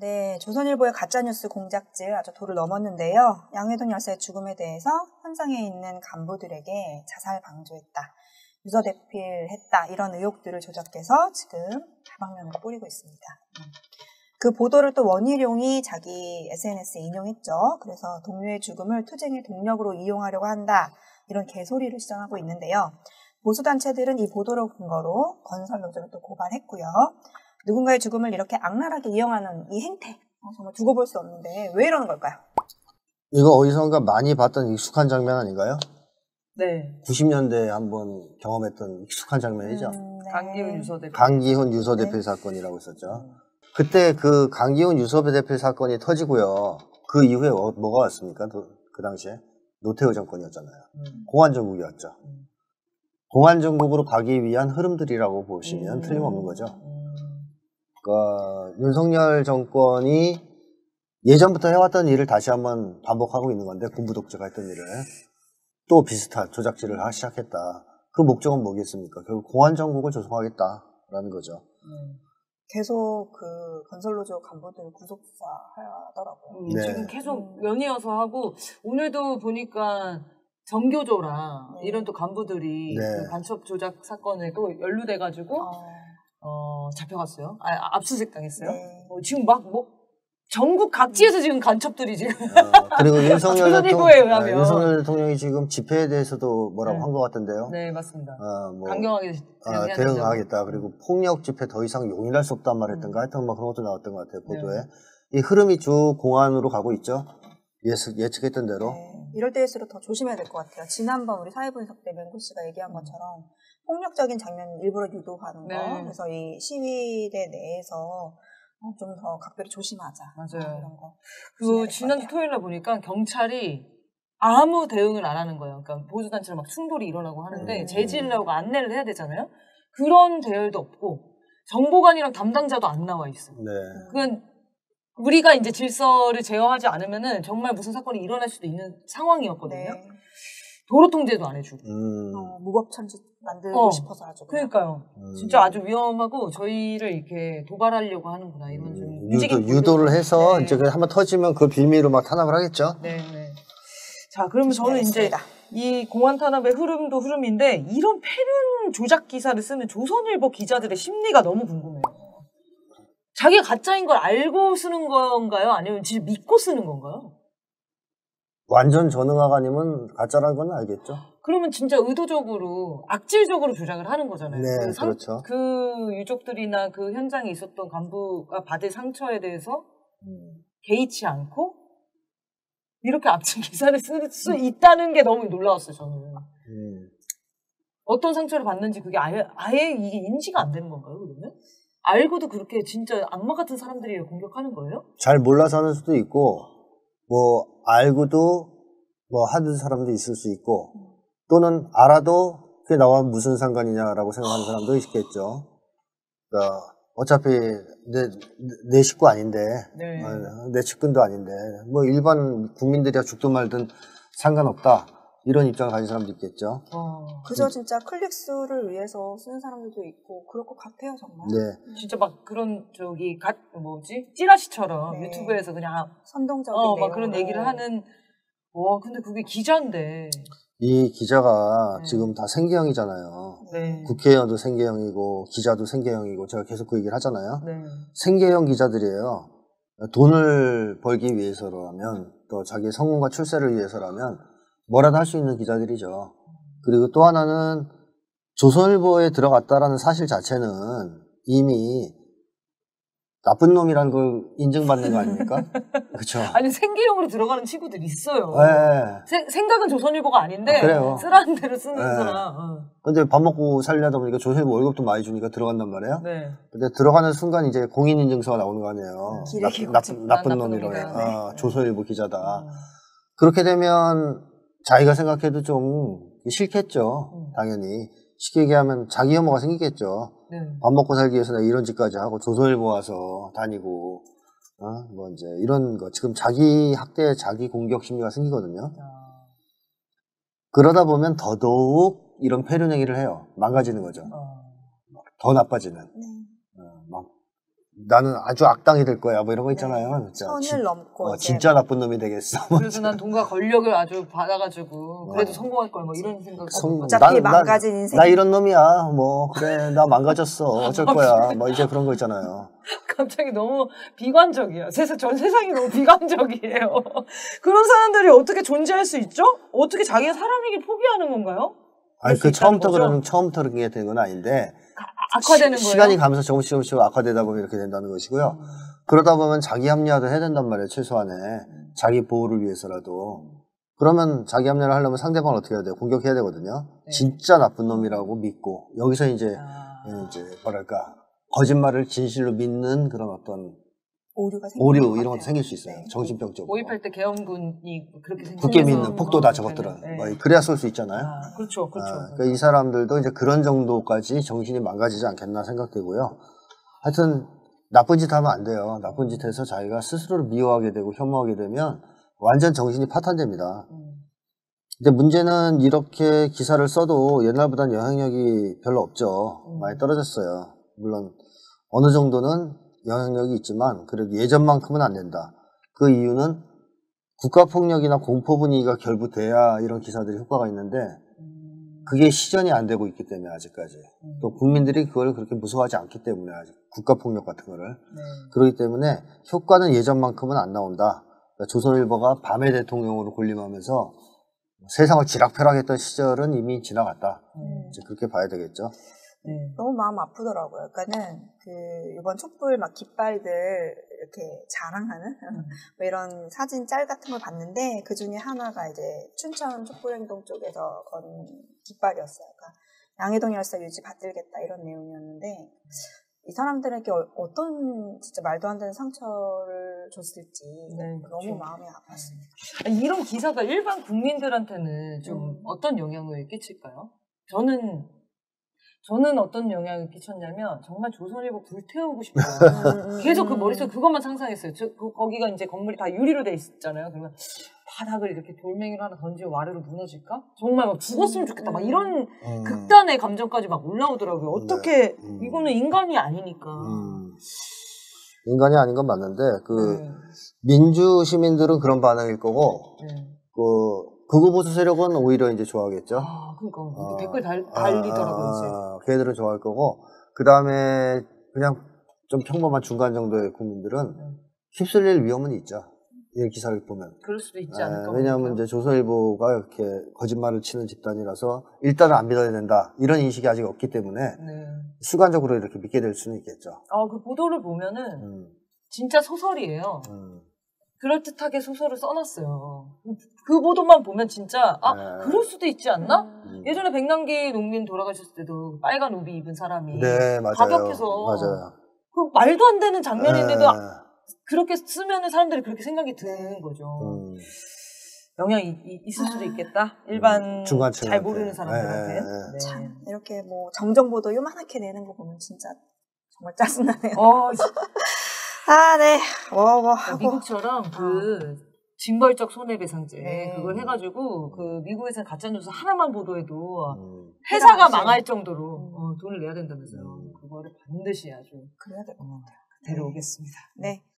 네, 조선일보의 가짜뉴스 공작질 아주 도를 넘었는데요. 양회동 열사의 죽음에 대해서 현장에 있는 간부들에게 자살 방조했다, 유서 대필했다 이런 의혹들을 조작해서 지금 다방면으로 뿌리고 있습니다. 음. 그 보도를 또 원희룡이 자기 SNS에 인용했죠. 그래서 동료의 죽음을 투쟁의 동력으로 이용하려고 한다 이런 개소리를 시전하고 있는데요. 보수단체들은 이 보도를 근거로 건설 노조를 또 고발했고요. 누군가의 죽음을 이렇게 악랄하게 이용하는 이 행태 어, 정말 두고 볼 수 없는데 왜 이러는 걸까요? 이거 어디선가 많이 봤던 익숙한 장면 아닌가요? 네. 90년대에 한번 경험했던 익숙한 장면이죠. 음, 네. 강기훈 유서 대표. 강기훈 유서 네. 대필 사건이라고 있었죠. 그때 그 강기훈 유서 대필 사건이 터지고요. 그 이후에 어- 뭐가 왔습니까? 그, 그 당시에 노태우 정권이었잖아요. 음. 공안 정국이었죠. 음. 공안 정국으로 가기 위한 흐름들이라고 보시면 음. 틀림없는 거죠. 음. 그러니까 윤석열 정권이 예전부터 해왔던 일을 다시 한번 반복하고 있는 건데 군부 독재가 했던 일을 또 비슷한 조작질을 하기 시작했다. 그 목적은 뭐겠습니까? 결국 공안 정국을 조성하겠다라는 거죠. 음. 계속 그 건설노조 간부들 구속사하더라고요. 음, 네. 지금 계속 음. 연이어서 하고 오늘도 보니까 정교조랑 네. 이런 또 간부들이 네. 그 간첩 조작 사건에 또 연루돼가지고 어, 어, 잡혀갔어요. 아, 압수수색 당했어요. 네. 어, 지금 막 뭐 전국 각지에서 지금 간첩들이 지금 어, 그리고 윤석열, 조선일보에 대통령. 네, 윤석열 대통령이 지금 집회에 대해서도 뭐라고 네. 한것 같던데요. 네 맞습니다. 어, 뭐, 강경하게 아. 대응하겠다. 그리고 폭력 집회 더 이상 용인할 수 없단 말 했던가 음. 하여튼 뭐 그런 것도 나왔던 것 같아요, 보도에. 네. 이 흐름이 쭉 공안으로 가고 있죠. 예측, 예측했던 대로. 네. 이럴 때일수록 더 조심해야 될 것 같아요. 지난번 우리 사회분석 때 맹구 씨가 얘기한 것처럼 폭력적인 장면 일부러 유도하는 거. 네. 그래서 이 시위대 내에서 어, 좀더 각별히 조심하자. 맞아요. 어, 이런 거. 그 지난주. 토요일 날 보니까 경찰이 아무 대응을 안 하는 거예요. 그러니까 보수단체랑 막 충돌이 일어나고 하는데 음. 제지를 하고 안내를 해야 되잖아요. 그런 대열도 없고 정보관이랑 담당자도 안 나와 있어요. 네. 그건 우리가 이제 질서를 제어하지 않으면은 정말 무슨 사건이 일어날 수도 있는 상황이었거든요. 네. 도로 통제도 안 해주고. 음. 어, 무법천지 만들고 어. 싶어서 아주 그냥. 그러니까요. 음. 진짜 아주 위험하고 저희를 이렇게 도발하려고 하는구나 이런 좀 음, 움직임 유도, 유도를 해서 네. 이제 그 한번 터지면 그 빌미로 막 탄압을 하겠죠. 네, 네. 자, 그러면 저는 이제 알겠습니다. 이 공안 탄압의 흐름도 흐름인데 이런 패륜 조작 기사를 쓰는 조선일보 기자들의 심리가 너무 궁금해요. 자기가 가짜인 걸 알고 쓰는 건가요? 아니면 진짜 믿고 쓰는 건가요? 완전 전응화가 아니면 가짜라는 건 알겠죠. 그러면 진짜 의도적으로 악질적으로 조작을 하는 거잖아요. 네, 그 상- 그렇죠. 그 유족들이나 그 현장에 있었던 간부가 받을 상처에 대해서 음. 개의치 않고 이렇게 악질 기사를 쓸 수 있다는 게 너무 놀라웠어요, 저는. 음. 어떤 상처를 받는지 그게 아예, 아예 이게 인지가 안 되는 건가요, 그러면? 알고도 그렇게 진짜 악마 같은 사람들이 공격하는 거예요? 잘 몰라서 하는 수도 있고, 뭐, 알고도 뭐 하는 사람도 있을 수 있고, 또는 알아도 그게 나와 무슨 상관이냐라고 생각하는 사람도 있겠죠. 그러니까 어차피 내, 내 식구 아닌데, 네. 어, 내 측근도 아닌데, 뭐 일반 국민들이야 죽든 말든 상관없다. 이런 입장을 가진 사람도 있겠죠. 어, 그저 진짜 클릭 수를 위해서 쓰는 사람들도 있고 그럴 것 같아요 정말. 네. 진짜 막 그런, 저기, 갓, 뭐지? 찌라시처럼 네. 유튜브에서 그냥, 선동적인 어, 막. 그런 얘기를 하는, 와, 근데 그게 기자인데. 이 기자가 네. 지금 다 생계형이잖아요. 네. 국회의원도 생계형이고, 기자도 생계형이고, 제가 계속 그 얘기를 하잖아요. 네. 생계형 기자들이에요. 돈을 벌기 위해서라면, 또 자기 성공과 출세를 위해서라면, 뭐라도 할 수 있는 기자들이죠. 그리고 또 하나는, 조선일보에 들어갔다라는 사실 자체는 이미 나쁜 놈이라는 걸 인증받는 거 아닙니까? 그쵸. 아니, 생계형으로 들어가는 친구들 있어요. 예. 세- 생각은 조선일보가 아닌데, 아, 그래요. 쓰라는 대로 쓰는 네. 사람. 어. 근데 밥 먹고 살려다 보니까 조선일보 월급도 많이 주니까 들어간단 말이에요. 네. 근데 들어가는 순간 이제 공인인증서가 나오는 거 아니에요. 기레기 나, 고집. 나, 나쁜. 나쁜 놈이다. 아, 조선일보 기자다. 어. 그렇게 되면 자기가 생각해도 좀 싫겠죠. 음. 당연히. 쉽게 얘기하면 자기 혐오가 생기겠죠. 네. 밥 먹고 살기 위해서 내가 이런 짓까지 하고 조선일보 와서 다니고, 어? 뭐 이제 이런 거. 지금 자기 학대, 자기 공격 심리가 생기거든요. 아, 그러다 보면 더더욱 이런 폐륜 행위를 해요. 망가지는 거죠. 어. 더 나빠지는. 네. 나는 아주 악당이 될 거야. 뭐 이런 거 있잖아요. 진짜. 선을 진- 넘고 어, 이제 진짜 나쁜 놈이 되겠어. 그래서 난 돈과 권력을 아주 받아가지고 그래도 어. 성공할 걸뭐 이런 생각. 성- 어차피 나- 나- 망가진 인생. 나 이런 놈이야. 뭐 그래 나 망가졌어. 어쩔 거야. 뭐 이제 그런 거 있잖아요. 갑자기 너무 비관적이야. 세상 전 세상이 너무 비관적이에요. 그런 사람들이 어떻게 존재할 수 있죠? 어떻게 자기가 사람이길 포기하는 건가요? 아니 수그 처음부터? 그러는 처음부터 그렇게 된 건 아닌데 악화되는 시- 거예요. 시간이 가면서 조금씩 조금씩 악화되다 보면 이렇게 된다는 것이고요. 음. 그러다 보면 자기 합리화도 해야 된단 말이에요. 최소한에 자기 보호를 위해서라도. 그러면 자기 합리화를 하려면 상대방을 어떻게 해야 돼요? 공격해야 되거든요. 네. 진짜 나쁜 놈이라고 믿고 여기서 이제 아. 이제 뭐랄까 거짓말을 진실로 믿는 그런 어떤 오류가 생길 오류 것 이런 것도 같아요. 생길 수 있어요. 네. 정신병적으로. 모입할 때 계엄군이 그렇게 생겨서 굳게 믿는 폭도다 저것들은. 네. 뭐 그래야 쏠 수 있잖아요. 아, 그렇죠, 그렇죠. 아, 그러니까 이 사람들도 이제 그런 정도까지 정신이 망가지지 않겠나 생각되고요. 하여튼 나쁜 짓 하면 안 돼요. 나쁜 짓 해서 자기가 스스로를 미워하게 되고 혐오하게 되면 완전 정신이 파탄됩니다. 음. 근데 문제는 이렇게 기사를 써도 옛날보다는 영향력이 별로 없죠. 음. 많이 떨어졌어요. 물론 어느 정도는 영향력이 있지만 그래도 예전만큼은 안 된다. 그 이유는 국가폭력이나 공포 분위기가 결부돼야 이런 기사들이 효과가 있는데 음. 그게 시전이 안 되고 있기 때문에 아직까지 음. 또 국민들이 그걸 그렇게 무서워하지 않기 때문에 아직 국가폭력 같은 거를 네. 그렇기 때문에 효과는 예전만큼은 안 나온다. 그러니까 조선일보가 밤의 대통령으로 군림하면서 세상을 쥐락펴락했던 시절은 이미 지나갔다. 네. 이제 그렇게 봐야 되겠죠. 네. 너무 마음 아프더라고요. 그러니까는 그 이번 촛불 막 깃발들 이렇게 자랑하는 음. 뭐 이런 사진 짤 같은 걸 봤는데 그 중에 하나가 이제 춘천 촛불행동 쪽에서 건 깃발이었어요. 그러니까 양해동 열사 유지 받들겠다 이런 내용이었는데 이 사람들에게 어- 어떤 진짜 말도 안 되는 상처를 줬을지 네, 너무. 마음이 아팠습니다. 아니, 이런 기사가 일반 국민들한테는 좀 음. 어떤 영향을 끼칠까요? 저는 저는 어떤 영향을 끼쳤냐면 정말 조선일보 불태우고 싶어요. 음, 계속 그 머릿속에 그것만 상상했어요. 저, 그, 거기가 이제 건물이 다 유리로 돼 있잖아요. 그러면 바닥을 이렇게 돌멩이를 하나 던지고 와르르 무너질까? 정말 막 죽었으면 좋겠다. 막 이런 음. 극단의 감정까지 막 올라오더라고요. 어떻게 음. 이거는 인간이 아니니까. 음. 인간이 아닌 건 맞는데 그 네. 민주 시민들은 그런 반응일 거고 네. 그 극우 보수 세력은 오히려 이제 좋아하겠죠. 아, 그러니까 어. 댓글 달, 달리더라고 요. 이제. 아, 걔들은 좋아할 거고 그 다음에 그냥 좀 평범한 중간 정도의 국민들은 음. 휩쓸릴 위험은 있죠. 이 기사를 보면. 그럴 수도 있지 에, 않을까. 왜냐하면 이제 조선일보가 이렇게 거짓말을 치는 집단이라서 일단은 안 믿어야 된다 이런 인식이 아직 없기 때문에 네. 수관적으로 이렇게 믿게 될 수는 있겠죠. 아, 그 보도를 보면은 음, 진짜 소설이에요. 음. 그럴듯하게 소설을 써놨어요. 그 보도만 보면 진짜, 아, 네. 그럴 수도 있지 않나? 음. 예전에 백남기 농민 돌아가셨을 때도 빨간 우비 입은 사람이 네 맞아요. 가격해서 맞아요. 그 말도 안 되는 장면인데도 네. 그렇게 쓰면 사람들이 그렇게 생각이 드는 거죠. 음. 영향이 이- 있을 수도 있겠다. 일반 중간층한테. 잘 모르는 사람들한테. 네, 네, 네. 참 이렇게 뭐 정정보도 요만하게 내는 거 보면 진짜 정말 짜증나네요. 어, 아, 네. 뭐, 뭐, 하고. 미국처럼 그 징벌적 손해배상제 네. 그걸 해가지고 그 미국에서는 가짜뉴스 하나만 보도해도 음. 회사가. 망할 정도로 음. 어, 돈을 내야 된다면서요. 음. 그거를 반드시 아주 그래야 될 것 같아요. 데려오겠습니다. 네.